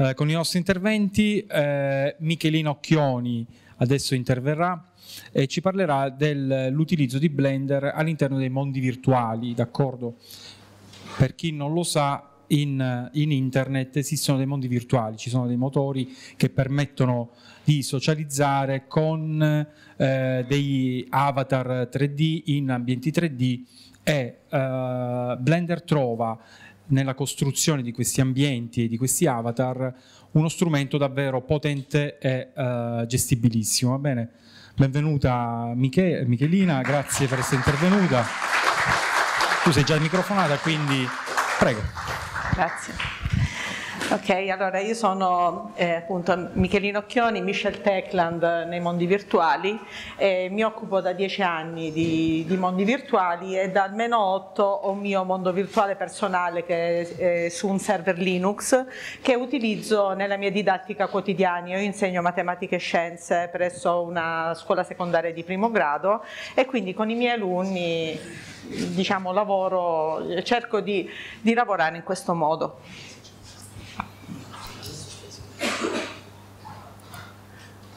Eh, con i nostri interventi. Eh, Michelino Occhioni adesso interverrà e ci parlerà dell'utilizzo di Blender all'interno dei mondi virtuali, d'accordo? Per chi non lo sa, in, in, internet esistono dei mondi virtuali, ci sono dei motori che permettono di socializzare con eh, dei avatar 3D in ambienti 3D e eh, Blender trova nella costruzione di questi ambienti e di questi avatar uno strumento davvero potente e uh, gestibilissimo. Va bene? Benvenuta Miche Michelina, grazie per essere intervenuta. Tu sei già microfonata, quindi prego. Grazie. Ok, allora io sono eh, appunto Michelino Occhioni, Michel Techland nei mondi virtuali, eh, mi occupo da dieci anni di, di, mondi virtuali e da almeno otto ho un mio mondo virtuale personale che è eh, su un server Linux che utilizzo nella mia didattica quotidiana. Io insegno matematica e scienze presso una scuola secondaria di primo grado e quindi con i miei alunni diciamo, lavoro, cerco di, di lavorare in questo modo.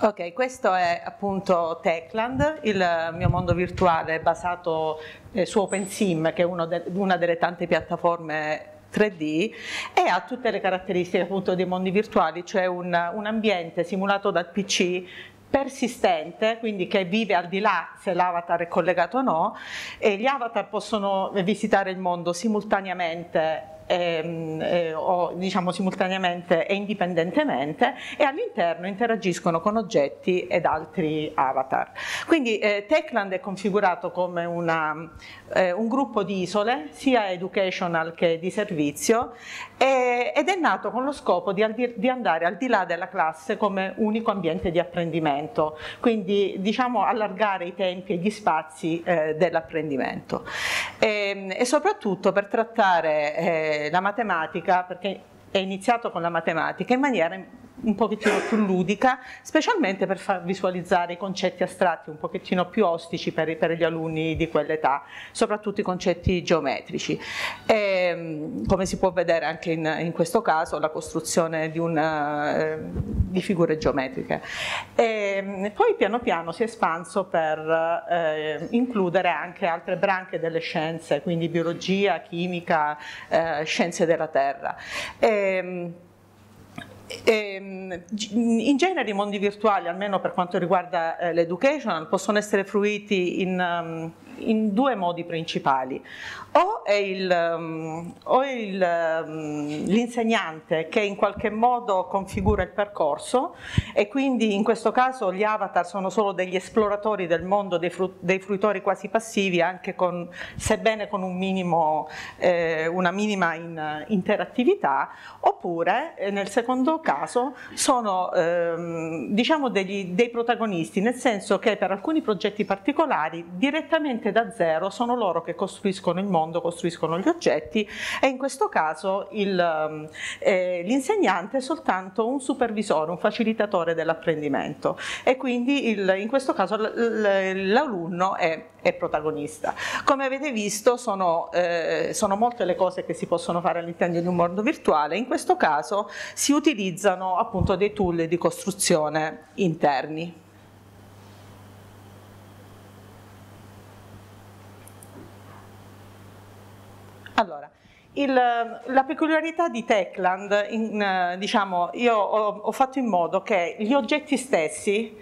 Ok, questo è appunto Techland, il mio mondo virtuale basato eh, su OpenSim, che è de una delle tante piattaforme 3D e ha tutte le caratteristiche appunto dei mondi virtuali, cioè un, un ambiente simulato dal PC persistente, quindi che vive al di là se l'avatar è collegato o no, e gli avatar possono visitare il mondo simultaneamente ehm, eh, o diciamo simultaneamente e indipendentemente e all'interno interagiscono con oggetti ed altri avatar. Quindi eh, Techland è configurato come una, eh, un gruppo di isole sia educational che di servizio ed è nato con lo scopo di, di, andare al di là della classe come unico ambiente di apprendimento, quindi diciamo allargare i tempi e gli spazi eh, dell'apprendimento e, ehm, e, soprattutto per trattare la matematica, perché è iniziato con la matematica in maniera un pochettino più ludica, specialmente per far visualizzare i concetti astratti un pochettino più ostici per, per gli alunni di quell'età, soprattutto i concetti geometrici. E, ehm, come si può vedere anche in, in questo caso, la costruzione di, una, eh, di figure geometriche. E, ehm, poi piano piano si è espanso per eh, includere anche altre branche delle scienze, quindi biologia, chimica, eh, scienze della terra. E, ehm, in genere i mondi virtuali, almeno per quanto riguarda eh, l'education, possono essere fruiti in, um, in due modi principali. O è um, um, l'insegnante che in qualche modo configura il percorso e quindi in questo caso gli avatar sono solo degli esploratori del mondo dei, fru dei fruitori quasi passivi, anche con, sebbene con un minimo, eh, una minima in, interattività, oppure eh, nel secondo caso sono ehm, diciamo degli, dei protagonisti, nel senso che per alcuni progetti particolari direttamente da zero sono loro che costruiscono il mondo, costruiscono gli oggetti e in questo caso ehm, eh, l'insegnante è soltanto un supervisore, un facilitatore dell'apprendimento e quindi il, in questo caso l'alunno è, è, protagonista. Come avete visto sono, eh, sono molte le cose che si possono fare all'interno di un mondo virtuale, in questo caso si utilizzano appunto dei tool di costruzione interni. Allora, il, la peculiarità di Techland, in, diciamo, io ho, ho fatto in modo che gli oggetti stessi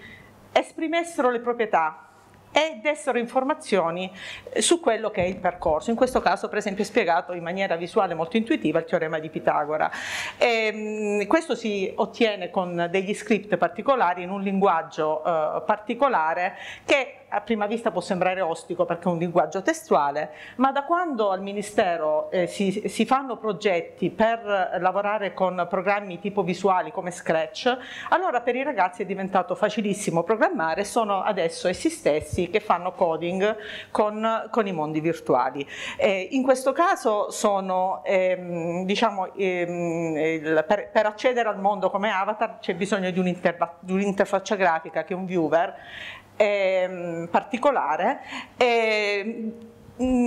esprimessero le proprietà e dessero informazioni eh, su quello che è il percorso. In questo caso per esempio è spiegato in maniera visuale molto intuitiva il teorema di Pitagora. E, ehm, questo si ottiene con degli script particolari in un linguaggio eh, particolare che a prima vista può sembrare ostico perché è un linguaggio testuale, ma da quando al Ministero eh, si, si, fanno progetti per lavorare con programmi tipo visuali come Scratch, allora per i ragazzi è diventato facilissimo programmare, sono adesso essi stessi che fanno coding con, con i mondi virtuali. Eh, in questo caso sono, ehm, diciamo, ehm, per, per, accedere al mondo come avatar c'è bisogno di un'interfaccia grafica che è un viewer eh, particolare. Eh,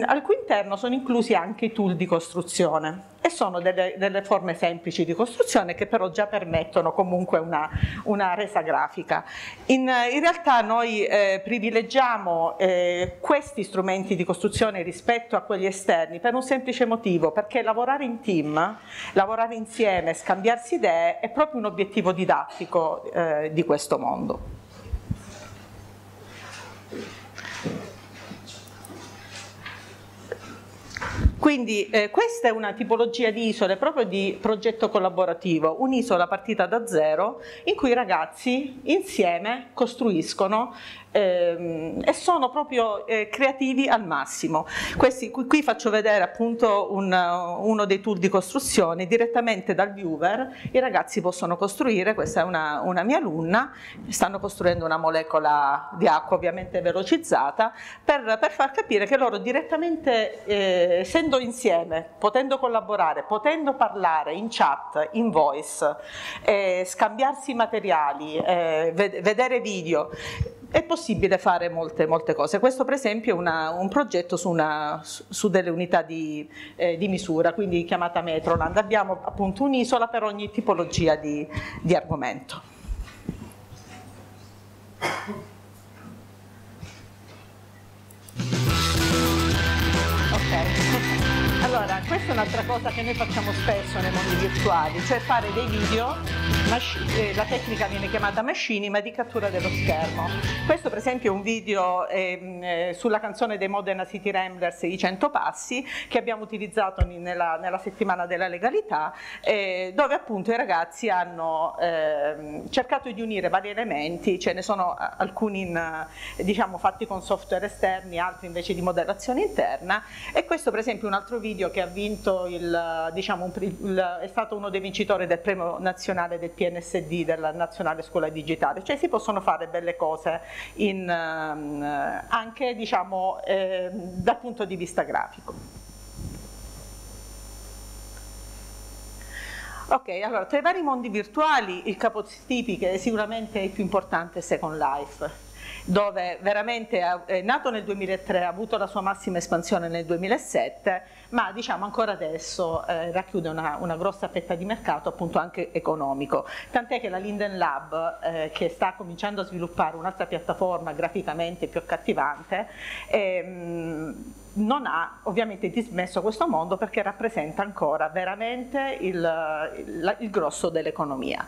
al cui interno sono inclusi anche i tool di costruzione e sono delle, delle, forme semplici di costruzione che però già permettono comunque una, una resa grafica. In, in realtà noi eh, privilegiamo eh, questi strumenti di costruzione rispetto a quelli esterni per un semplice motivo, perché lavorare in team, lavorare insieme, scambiarsi idee è proprio un obiettivo didattico eh, di questo mondo. Quindi eh, questa è una tipologia di isole proprio di progetto collaborativo, un'isola partita da zero in cui i ragazzi insieme costruiscono ehm, e sono proprio eh, creativi al massimo. Questi, qui, qui, faccio vedere appunto un, uno dei tool di costruzione, direttamente dal viewer i ragazzi possono costruire, questa è una, una mia alunna, stanno costruendo una molecola di acqua ovviamente velocizzata per, per far capire che loro direttamente, eh, essendo insieme, potendo collaborare, potendo parlare in chat, in voice, eh, scambiarsi materiali, eh, vedere video, è possibile fare molte, molte cose. Questo per esempio è una, un progetto su, una, su, delle unità di, eh, di, misura, quindi chiamata Metroland. Abbiamo appunto un'isola per ogni tipologia di, di argomento. Allora, questa è un'altra cosa che noi facciamo spesso nei mondi virtuali, cioè fare dei video, eh, la tecnica viene chiamata machine, ma di cattura dello schermo. Questo per esempio è un video ehm, eh, sulla canzone dei Modena City Ramblers, I 100 passi, che abbiamo utilizzato nella, nella settimana della legalità, eh, dove appunto i ragazzi hanno ehm, cercato di unire vari elementi, ce ne sono alcuni in, diciamo, fatti con software esterni, altri invece di modellazione interna, e questo per esempio è un altro video che ha vinto il, diciamo, il, è stato uno dei vincitori del premio nazionale del PNSD, della Nazionale Scuola Digitale, cioè si possono fare belle cose in, ehm, anche diciamo, eh, dal punto di vista grafico. Ok, allora tra i vari mondi virtuali il capostipite è sicuramente il più importante è Second Life dove veramente è nato nel 2003, ha avuto la sua massima espansione nel 2007, ma diciamo ancora adesso eh, racchiude una, una, grossa fetta di mercato appunto anche economico, tant'è che la Linden Lab eh, che sta cominciando a sviluppare un'altra piattaforma graficamente più accattivante, ehm, non ha ovviamente dismesso questo mondo perché rappresenta ancora veramente il, il, il grosso dell'economia.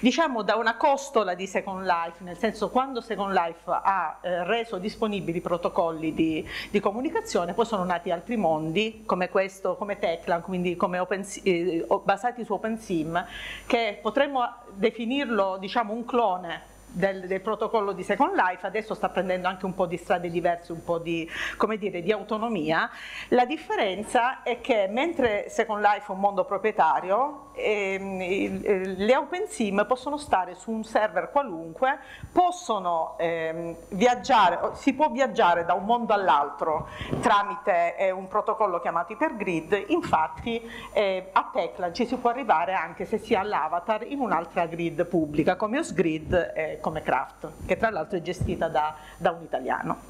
Diciamo da una costola di Second Life, nel senso quando Second Life ha eh, reso disponibili protocolli di, di, comunicazione, poi sono nati altri mondi come questo, come Teclan, quindi come open, eh, basati su OpenSIM, che potremmo definirlo diciamo, un clone del, del, protocollo di Second Life, adesso sta prendendo anche un po' di strade diverse, un po' di, dire, di autonomia. La differenza è che mentre Second Life è un mondo proprietario, ehm, le OpenSIM possono stare su un server qualunque, possono ehm, viaggiare, si può viaggiare da un mondo all'altro tramite eh, un protocollo chiamato Hypergrid, infatti eh, a Tecla ci si può arrivare anche se si ha l'avatar in un'altra grid pubblica come OSGrid eh, come Craft, che tra l'altro è gestita da, da un italiano.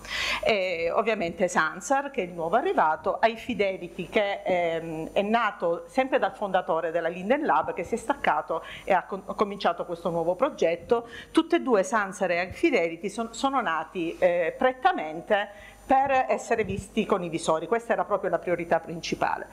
E ovviamente Sansar, che è il nuovo arrivato, iFidelity, che è, è nato sempre dal fondatore della Linden Lab, che si è staccato e ha, ha cominciato questo nuovo progetto. Tutte e due Sansar e iFidelity son, sono nati eh, prettamente per essere visti con i visori, questa era proprio la priorità principale.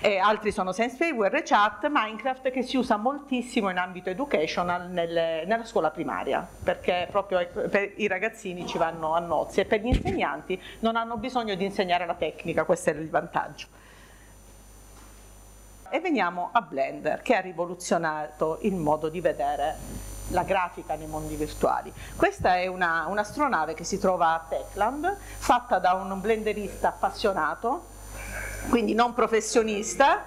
E altri sono SensePay, Chat, Minecraft che si usa moltissimo in ambito educational nelle, nella scuola primaria, perché proprio per i ragazzini ci vanno a nozze e per gli insegnanti non hanno bisogno di insegnare la tecnica, questo è il vantaggio. E veniamo a Blender che ha rivoluzionato il modo di vedere la grafica nei mondi virtuali. Questa è una, un'astronave che si trova a Techland, fatta da un blenderista appassionato, quindi non professionista,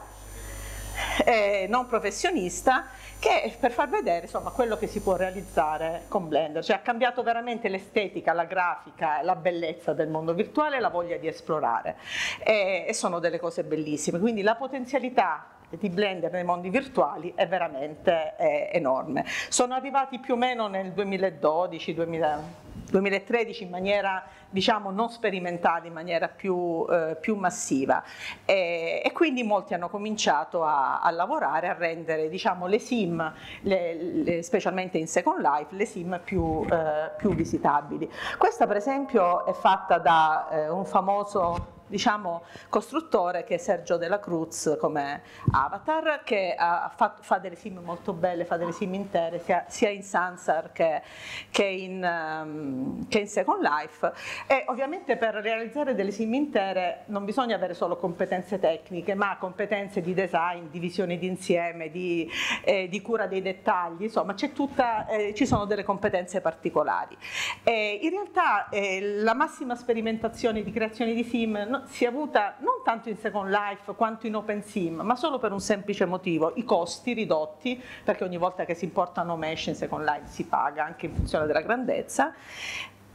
eh, non professionista che per far vedere insomma, quello che si può realizzare con Blender, cioè ha cambiato veramente l'estetica, la grafica, la bellezza del mondo virtuale la voglia di esplorare. E, e sono delle cose bellissime, quindi la potenzialità di Blender nei mondi virtuali è veramente è enorme. Sono arrivati più o meno nel 2012, 2000, 2013 in maniera diciamo non sperimentale, in maniera più, eh, più massiva e, e, quindi molti hanno cominciato a, a lavorare, a rendere diciamo, le sim, le, le, specialmente in Second Life, le sim più, eh, più visitabili. Questa per esempio è fatta da eh, un famoso diciamo, costruttore che è Sergio Della Cruz come avatar che ha, fa, delle sim molto belle, fa delle sim intere sia, sia in Sansar che, che, in, um, che, in, Second Life e ovviamente per realizzare delle sim intere non bisogna avere solo competenze tecniche ma competenze di design, di visione d'insieme, di, eh, di cura dei dettagli, insomma tutta, eh, ci sono delle competenze particolari. E in realtà eh, la massima sperimentazione di creazione di sim si è avuta non tanto in Second Life quanto in OpenSim, ma solo per un semplice motivo, i costi ridotti, perché ogni volta che si importano mesh in Second Life si paga anche in funzione della grandezza,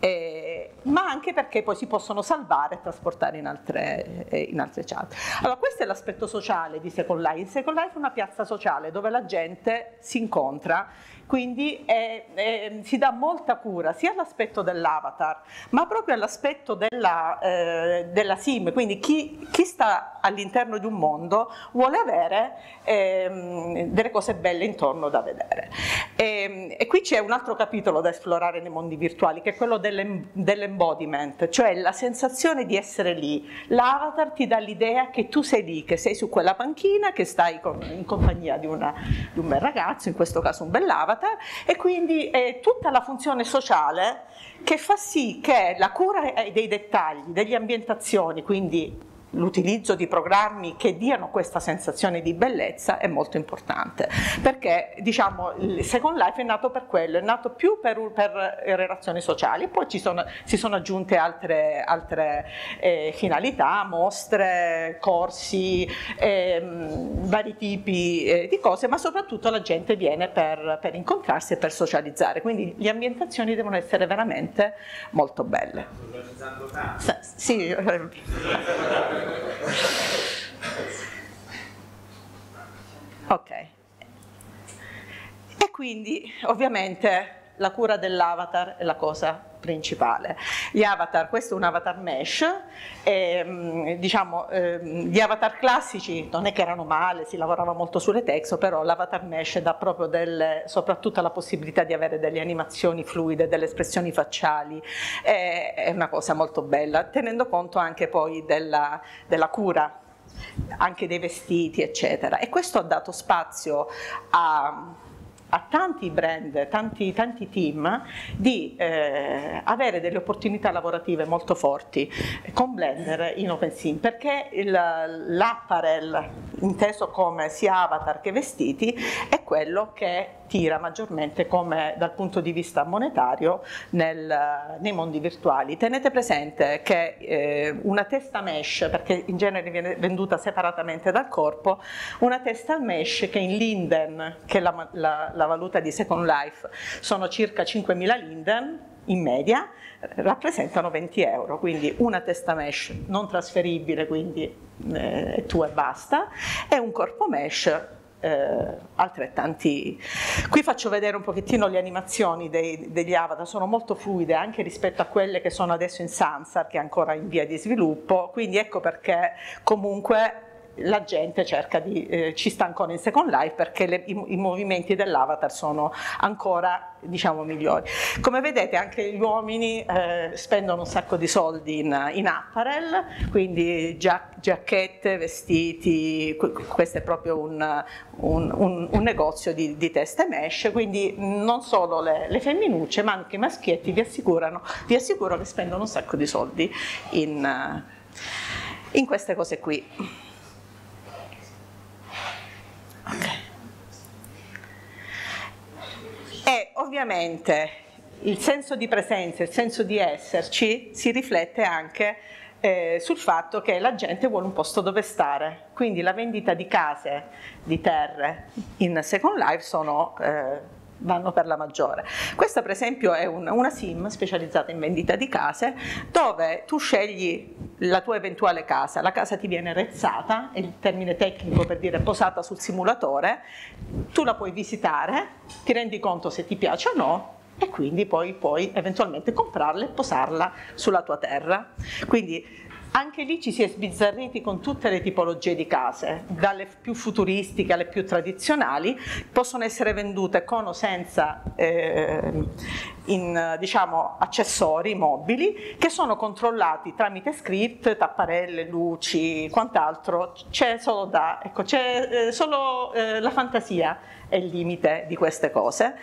eh, ma anche perché poi si possono salvare e trasportare in altre, eh, in altre chat. Allora questo è l'aspetto sociale di Second Life, Second Life è una piazza sociale dove la gente si incontra quindi è, è, si dà molta cura sia all'aspetto dell'avatar, ma proprio all'aspetto della, eh, della, sim, quindi chi, chi sta all'interno di un mondo vuole avere eh, delle cose belle intorno da vedere. E, e qui c'è un altro capitolo da esplorare nei mondi virtuali, che è quello dell'embodiment, cioè la sensazione di essere lì. L'avatar ti dà l'idea che tu sei lì, che sei su quella panchina, che stai con, in compagnia di, una, di un bel ragazzo, in questo caso un bell'avatar, integrata e quindi è tutta la funzione sociale che fa sì che la cura dei dettagli, delle ambientazioni, quindi l'utilizzo di programmi che diano questa sensazione di bellezza è molto importante perché diciamo il Second Life è nato per quello, è nato più per, per relazioni sociali poi ci sono, si sono aggiunte altre, altre eh, finalità, mostre, corsi, eh, vari tipi eh, di cose ma soprattutto la gente viene per, per incontrarsi e per socializzare quindi le ambientazioni devono essere veramente molto belle. Sì. Ok. E quindi ovviamente la cura dell'avatar è la cosa principale. Gli avatar, questo è un avatar mesh, e, mm, diciamo, eh, gli avatar classici non è che erano male, si lavorava molto sulle texo, però l'avatar mesh dà proprio delle, soprattutto la possibilità di avere delle animazioni fluide, delle espressioni facciali, è, è una cosa molto bella, tenendo conto anche poi della, della cura anche dei vestiti eccetera e questo ha dato spazio a a tanti brand, tanti, tanti team di eh, avere delle opportunità lavorative molto forti con Blender in OpenSim perché l'apparel inteso come sia avatar che vestiti è quello che tira maggiormente come dal punto di vista monetario nel, nei mondi virtuali. Tenete presente che eh, una testa mesh, perché in genere viene venduta separatamente dal corpo, una testa mesh che in Linden, che è la, la, la valuta di Second Life, sono circa 5.000 Linden in media, rappresentano 20 euro, quindi una testa mesh non trasferibile, quindi eh, tu e basta, e un corpo mesh eh, altrettanti. Qui faccio vedere un pochettino le animazioni dei, degli avatar, sono molto fluide anche rispetto a quelle che sono adesso in Sansar, che è ancora in via di sviluppo, quindi ecco perché comunque la gente cerca di, eh, ci sta ancora in Second Life perché le, i, i, movimenti dell'avatar sono ancora diciamo migliori. Come vedete anche gli uomini eh, spendono un sacco di soldi in, in apparel, quindi giac giacchette, vestiti, questo è proprio un, un, un, un negozio di, di, teste mesh, quindi non solo le, le, femminucce ma anche i maschietti vi, assicurano, vi assicuro che spendono un sacco di soldi in, in queste cose qui. E ovviamente il senso di presenza, il senso di esserci si riflette anche eh, sul fatto che la gente vuole un posto dove stare, quindi la vendita di case, di terre in Second Life sono eh, vanno per la maggiore. Questa per esempio è un, una sim specializzata in vendita di case dove tu scegli la tua eventuale casa, la casa ti viene rezzata, è il termine tecnico per dire posata sul simulatore, tu la puoi visitare, ti rendi conto se ti piace o no e quindi poi puoi eventualmente comprarla e posarla sulla tua terra. Quindi anche lì ci si è sbizzarriti con tutte le tipologie di case, dalle più futuristiche alle più tradizionali, possono essere vendute con o senza eh, in, diciamo, accessori mobili che sono controllati tramite script, tapparelle, luci, quant'altro, c'è solo, da, ecco, c'è, eh, solo eh, la fantasia è il limite di queste cose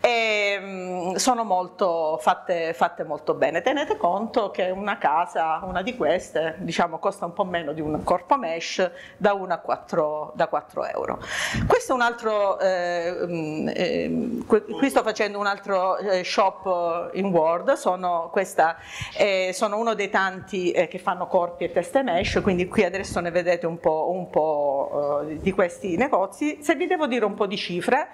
e mm, sono molto, fatte, fatte, molto bene. Tenete conto che una casa, una di queste, diciamo, costa un po' meno di un corpo mesh da 1 a 4, da 4 euro. Questo è un altro, eh, mm, eh, qui sto facendo un altro eh, shop in Word, sono, questa, eh, sono uno dei tanti eh, che fanno corpi e teste mesh, quindi qui adesso ne vedete un po', un po' eh, di questi negozi. Se vi devo dire un po' di cifre,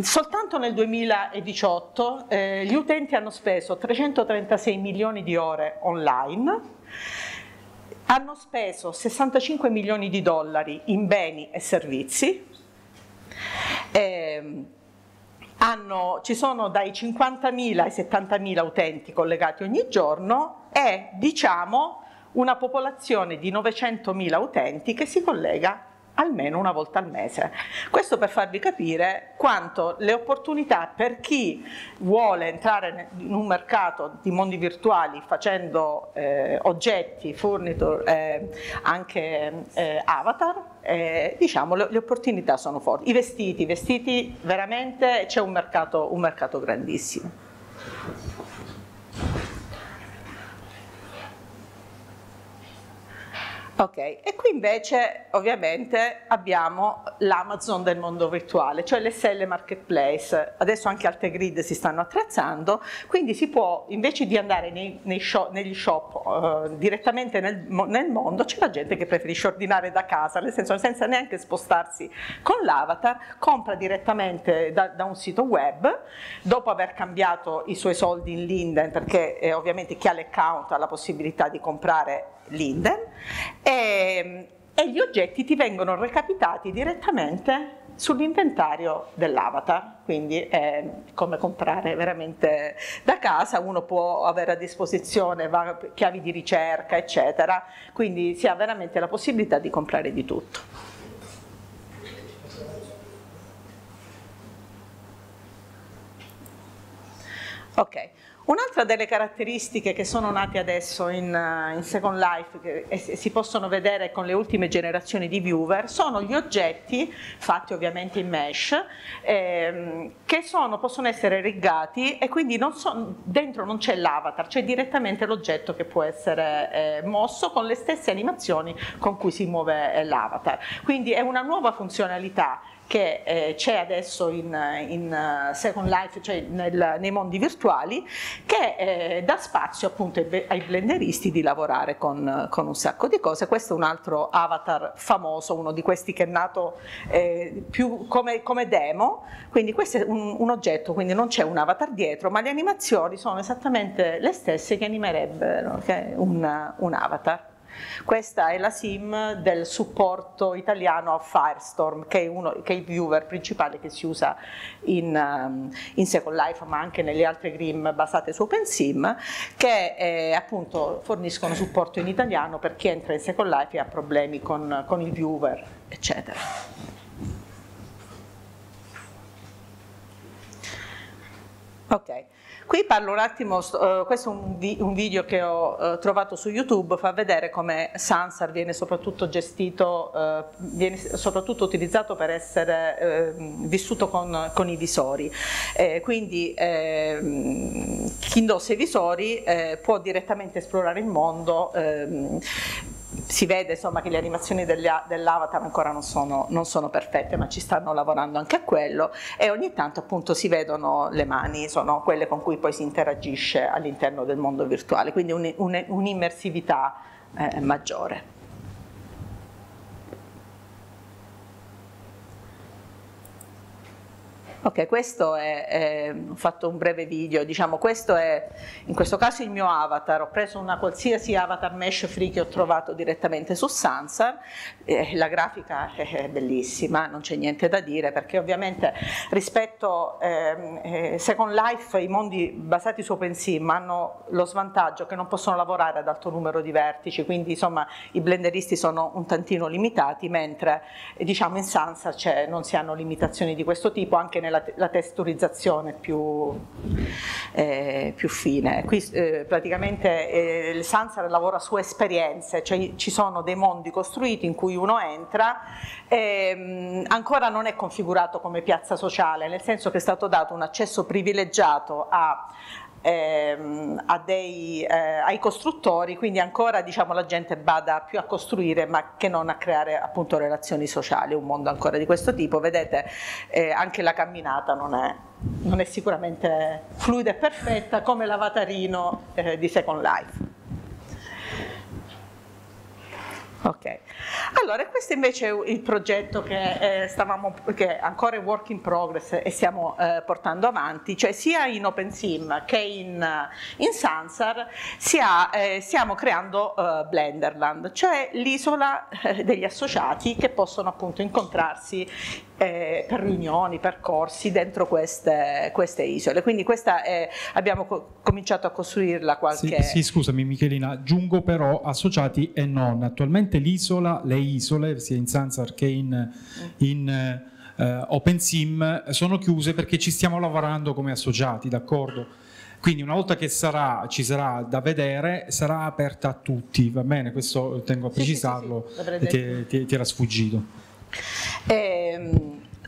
soltanto nel 2018 eh, gli utenti hanno speso 336 milioni di ore online, hanno speso 65 milioni di dollari in beni e servizi, eh, hanno, ci sono dai 50.000 ai 70.000 utenti collegati ogni giorno e diciamo una popolazione di 900.000 utenti che si collega almeno una volta al mese. Questo per farvi capire quanto le opportunità per chi vuole entrare in un mercato di mondi virtuali facendo eh, oggetti, furniture, eh, anche eh, avatar, eh, diciamo le, le, opportunità sono forti. I vestiti, i vestiti veramente c'è un mercato, un mercato grandissimo. Ok, e qui invece ovviamente abbiamo l'Amazon del mondo virtuale, cioè l'SL Marketplace. Adesso anche altre grid si stanno attrezzando, quindi si può, invece di andare nei, nei shop, negli shop uh, direttamente nel, nel mondo, c'è la gente che preferisce ordinare da casa, nel senso senza neanche spostarsi con l'avatar, compra direttamente da, da, un sito web, dopo aver cambiato i suoi soldi in Linden, perché eh, ovviamente chi ha l'account ha la possibilità di comprare Linden e, e gli oggetti ti vengono recapitati direttamente sull'inventario dell'avatar, quindi è come comprare veramente da casa, uno può avere a disposizione chiavi di ricerca, eccetera, quindi si ha veramente la possibilità di comprare di tutto. Ok, Un'altra delle caratteristiche che sono nate adesso in, eh, in Second Life che e si possono vedere con le ultime generazioni di viewer sono gli oggetti fatti ovviamente in mesh ehm, che sono, possono essere riggati e quindi non so, dentro non c'è l'avatar, c'è direttamente l'oggetto che può essere eh, mosso con le stesse animazioni con cui si muove eh, l'avatar. Quindi è una nuova funzionalità che eh, c'è adesso in, in uh, Second Life, cioè nel, nei mondi virtuali, che eh, dà spazio appunto ai blenderisti di lavorare con, con, un sacco di cose. Questo è un altro avatar famoso, uno di questi che è nato eh, più come, come, demo, quindi questo è un, un oggetto, quindi non c'è un avatar dietro, ma le animazioni sono esattamente le stesse che animerebbero che un, un avatar. Questa è la SIM del supporto italiano a Firestorm, che è, uno, che è il viewer principale che si usa in, um, in, Second Life, ma anche nelle altre GRIM basate su OpenSIM, che eh, appunto forniscono supporto in italiano per chi entra in Second Life e ha problemi con, con il viewer, eccetera. Ok. Qui parlo un attimo, uh, questo è un, vi un, video che ho uh, trovato su YouTube, fa vedere come Sansar viene soprattutto gestito, uh, viene soprattutto utilizzato per essere vissuto con, con, i visori. Eh, quindi ehm, chi indossa i visori eh, può direttamente esplorare il mondo ehm, si vede insomma, che le animazioni dell'avatar ancora non sono, non sono, perfette, ma ci stanno lavorando anche a quello e ogni tanto appunto si vedono le mani, sono quelle con cui poi si interagisce all'interno del mondo virtuale, quindi un'immersività eh, maggiore. Ok, questo è, è, ho fatto un breve video, diciamo questo è in questo caso il mio avatar, ho preso una qualsiasi avatar mesh free che ho trovato direttamente su Sansar, eh, la grafica è bellissima, non c'è niente da dire perché ovviamente rispetto ehm, eh, Second Life i mondi basati su OpenSim hanno lo svantaggio che non possono lavorare ad alto numero di vertici, quindi insomma i blenderisti sono un tantino limitati, mentre diciamo in Sansar non si hanno limitazioni di questo tipo anche nel la, la testurizzazione più, eh, più fine. Qui eh, praticamente eh, il Sansar lavora su esperienze, cioè ci sono dei mondi costruiti in cui uno entra, ehm, ancora non è configurato come piazza sociale, nel senso che è stato dato un accesso privilegiato a ehm, dei, eh, ai costruttori, quindi ancora diciamo, la gente bada più a costruire ma che non a creare appunto relazioni sociali, un mondo ancora di questo tipo. Vedete eh, anche la camminata non è, non è, sicuramente fluida e perfetta come l'avatarino eh, di Second Life. Ok, allora questo invece è il progetto che, eh, stavamo, che è ancora in work in progress e stiamo eh, portando avanti, cioè sia in OpenSim che in, in Sansar sia, eh, stiamo creando eh, Blenderland, cioè l'isola eh, degli associati che possono appunto incontrarsi eh, per riunioni, per corsi dentro queste, queste isole. Quindi questa è, abbiamo co- cominciato a costruirla qualche... Sì, sì, scusami Michelina, aggiungo però associati e non. Attualmente l'isola, le isole, sia in Sansar che in, in eh, OpenSim, sono chiuse perché ci stiamo lavorando come associati, d'accordo? Quindi una volta che sarà, ci sarà da vedere, sarà aperta a tutti, va bene? Questo tengo a precisarlo, sì, sì, sì, ti, ti, ti era sfuggito. Eh,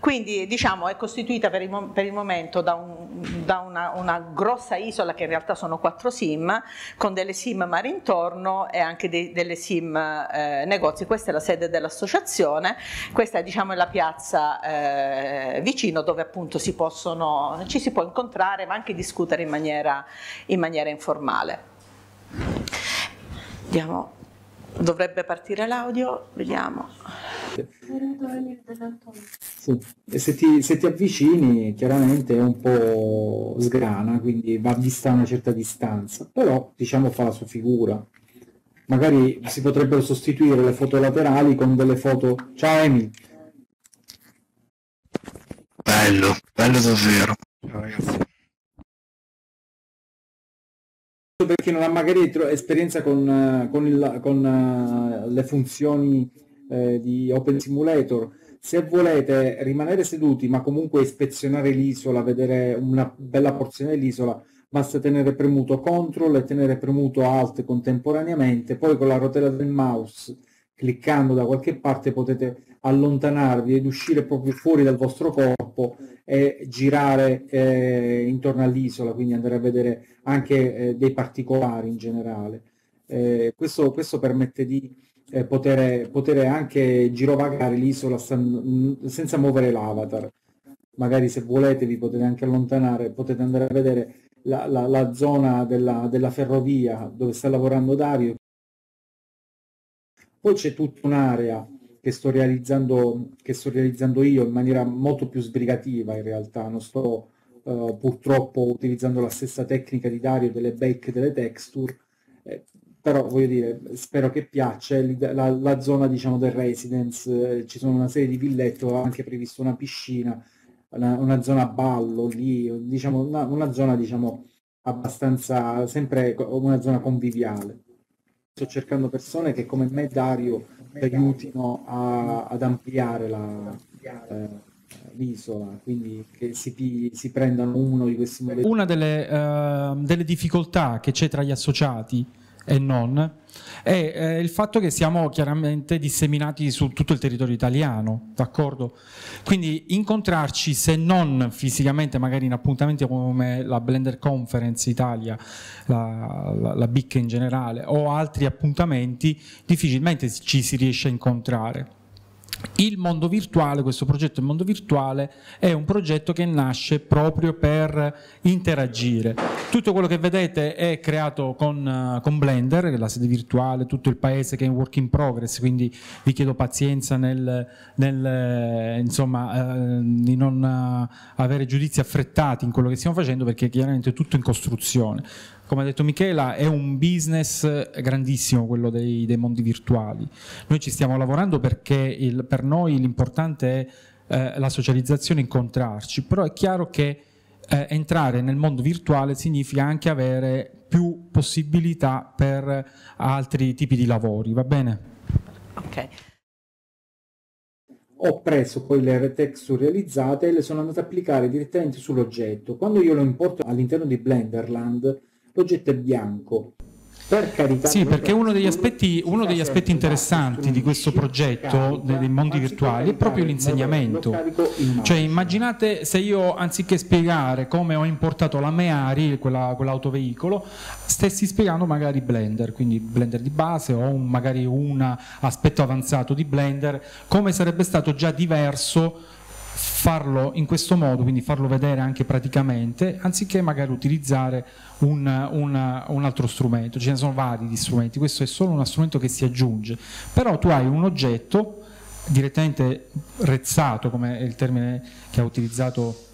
quindi diciamo è costituita per il, per il momento da, un, da una, una, grossa isola che in realtà sono quattro sim, con delle sim mare intorno e anche dei, delle sim eh, negozi. Questa è la sede dell'associazione, questa diciamo, è la piazza eh, vicino dove appunto si possono, ci si può incontrare ma anche discutere in maniera, in maniera informale. Andiamo Dovrebbe partire l'audio, vediamo. Sì. E se ti, se ti, avvicini chiaramente è un po' sgrana, quindi va vista a una certa distanza, però diciamo fa la sua figura. Magari si potrebbero sostituire le foto laterali con delle foto... Ciao Emi! Bello, bello davvero. Ciao ragazzi per chi non ha magari esperienza con, con, il, con uh, le funzioni eh, di Open Simulator, se volete rimanere seduti ma comunque ispezionare l'isola, vedere una bella porzione dell'isola, basta tenere premuto CTRL e tenere premuto Alt contemporaneamente, poi con la rotella del mouse cliccando da qualche parte potete allontanarvi ed uscire proprio fuori dal vostro corpo e girare eh, intorno all'isola, quindi andare a vedere anche eh, dei particolari in generale. Eh, questo, questo, permette di eh, poter, poter, anche girovagare l'isola senza muovere l'avatar. Magari se volete vi potete anche allontanare, potete andare a vedere la, la, la zona della, della ferrovia dove sta lavorando Dario. Poi c'è tutta un'area che sto, realizzando, che sto realizzando io in maniera molto più sbrigativa in realtà, non sto uh, purtroppo utilizzando la stessa tecnica di Dario delle bake delle texture, eh, però voglio dire, spero che piaccia la, la zona diciamo del residence, eh, ci sono una serie di villette, ho anche previsto una piscina, una, una zona ballo lì, diciamo una, una zona diciamo abbastanza, sempre una zona conviviale. Sto cercando persone che come me Dario aiutino a, ad ampliare la, eh, l'isola, quindi che si, si, prendano uno di questi modelli. Una delle, uh, delle difficoltà che c'è tra gli associati e non è eh, il fatto che siamo chiaramente disseminati su tutto il territorio italiano, d'accordo? Quindi incontrarci se non fisicamente, magari in appuntamenti come la Blender Conference Italia, la, la, la BIC in generale, o altri appuntamenti, difficilmente ci si riesce a incontrare. Il mondo virtuale, questo progetto Il mondo virtuale, è un progetto che nasce proprio per interagire. Tutto quello che vedete è creato con, con Blender, la sede virtuale, tutto il paese che è in work in progress, quindi vi chiedo pazienza nel, nel insomma, eh, di non eh, avere giudizi affrettati in quello che stiamo facendo perché chiaramente è tutto in costruzione come ha detto Michela, è un business grandissimo quello dei, dei mondi virtuali. Noi ci stiamo lavorando perché il, per noi l'importante è eh, la socializzazione, incontrarci, però è chiaro che eh, entrare nel mondo virtuale significa anche avere più possibilità per altri tipi di lavori, va bene? Ok. Ho preso poi le texture realizzate e le sono andate a applicare direttamente sull'oggetto. Quando io lo importo all'interno di Blenderland, l'oggetto è bianco. Per carità, sì, perché uno degli aspetti, uno degli aspetti interessanti di questo progetto dei mondi virtuali è proprio l'insegnamento. Cioè immaginate se io anziché spiegare come ho importato la Meari, quella, quell'autoveicolo, stessi spiegando magari Blender, quindi Blender di base o magari un aspetto avanzato di Blender, come sarebbe stato già diverso farlo in questo modo, quindi farlo vedere anche praticamente, anziché magari utilizzare un, un, un, altro strumento. Ce ne sono vari di strumenti, questo è solo uno strumento che si aggiunge, però tu hai un oggetto direttamente rezzato, come è il termine che ha utilizzato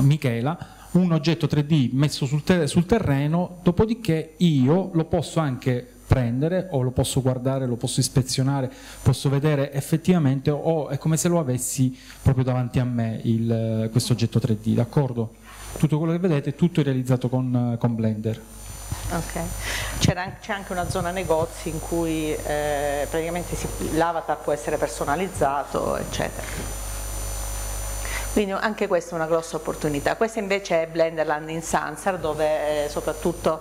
Michela, un oggetto 3D messo sul, ter sul terreno, dopodiché io lo posso anche prendere o lo posso guardare, lo posso ispezionare, posso vedere effettivamente o è come se lo avessi proprio davanti a me il, questo oggetto 3D, d'accordo? Tutto quello che vedete è tutto realizzato con, con Blender. Okay. C'è anche una zona negozi in cui eh, praticamente l'avatar può essere personalizzato, eccetera. Quindi anche questa è una grossa opportunità. Questa invece è Blenderland in Sansar dove eh, soprattutto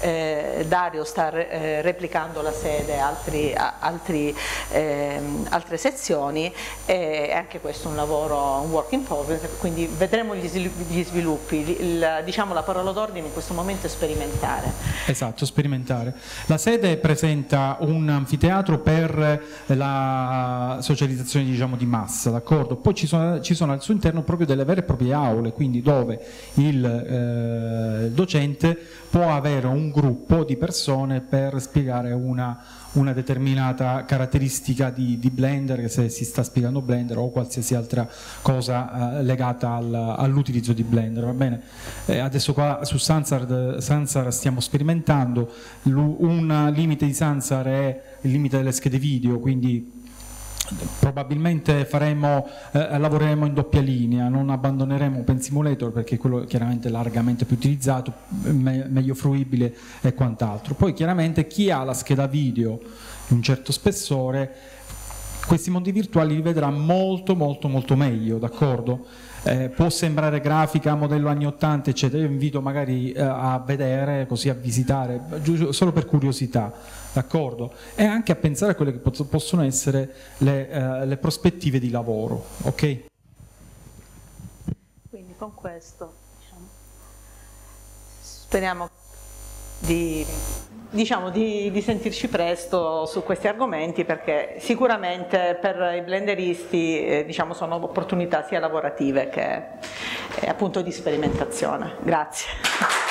eh, Dario sta eh, replicando la sede e ehm, altre sezioni e anche questo è un lavoro, un work in progress, quindi vedremo gli sviluppi. Il, diciamo la parola d'ordine in questo momento è sperimentare. Esatto, sperimentare. La sede presenta un anfiteatro per la socializzazione diciamo, di massa, d'accordo? Poi ci sono, ci sono al suo interno all'interno proprio delle vere e proprie aule, quindi dove il eh, docente può avere un gruppo di persone per spiegare una, una determinata caratteristica di, di, Blender, se si sta spiegando Blender o qualsiasi altra cosa eh, legata al, all'utilizzo di Blender. Va bene? Eh, adesso qua su Sansar, Sansar stiamo sperimentando, un limite di Sansar è il limite delle schede video, quindi probabilmente faremo, eh, lavoreremo in doppia linea, non abbandoneremo Open Simulator perché quello chiaramente è largamente più utilizzato, me meglio fruibile e quant'altro. Poi chiaramente chi ha la scheda video di un certo spessore, questi mondi virtuali li vedrà molto molto molto meglio, d'accordo? Eh, può sembrare grafica, modello anni 80 eccetera, io invito magari eh, a vedere, così a visitare, solo per curiosità d'accordo? E anche a pensare a quelle che possono essere le, uh, le prospettive di lavoro, ok? Quindi con questo diciamo, speriamo di, diciamo, di, di, sentirci presto su questi argomenti perché sicuramente per i blenderisti eh, diciamo, sono opportunità sia lavorative che eh, appunto di sperimentazione. Grazie.